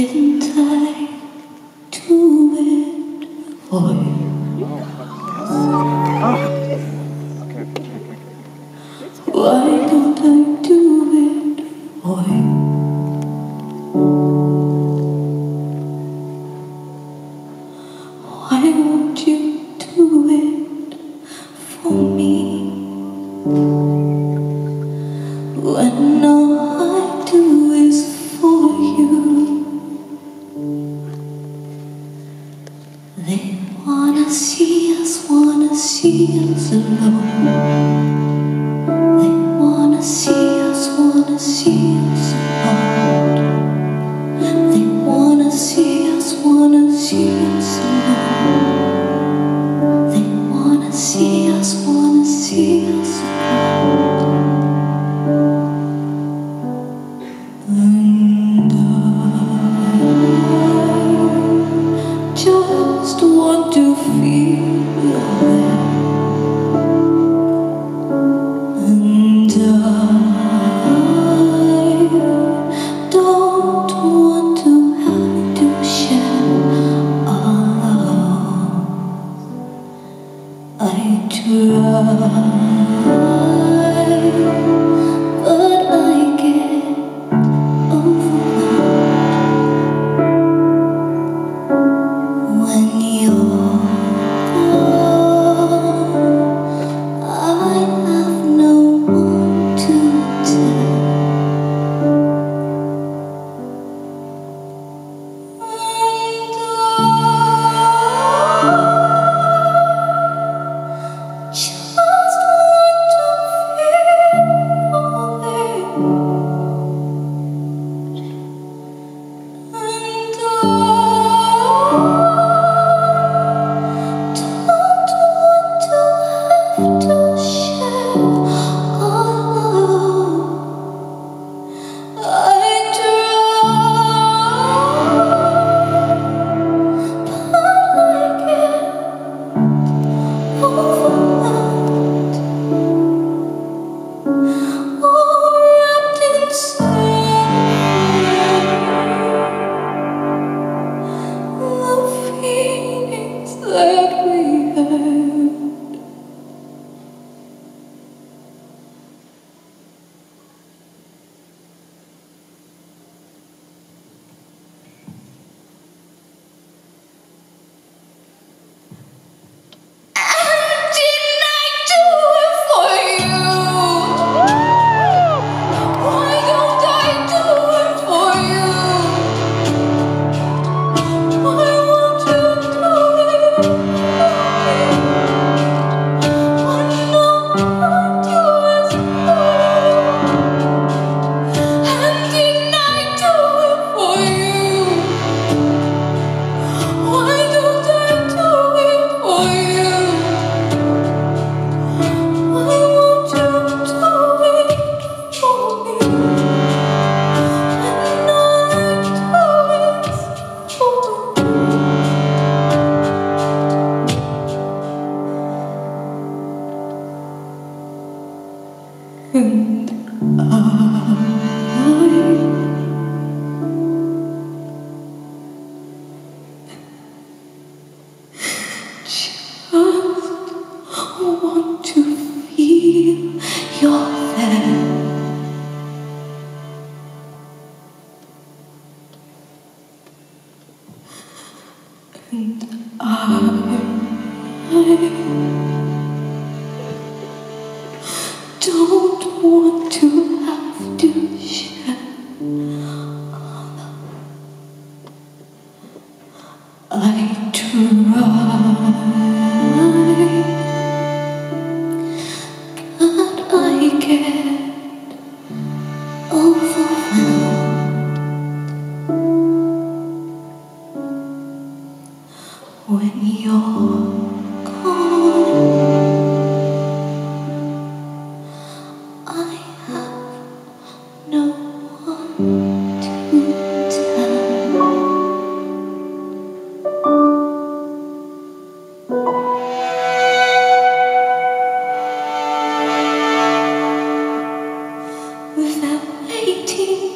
And I do it for you. Why don't I do it for you? Why won't you do it for me? wanna see us alone. love And I just want to feel your hand. And I Without waiting.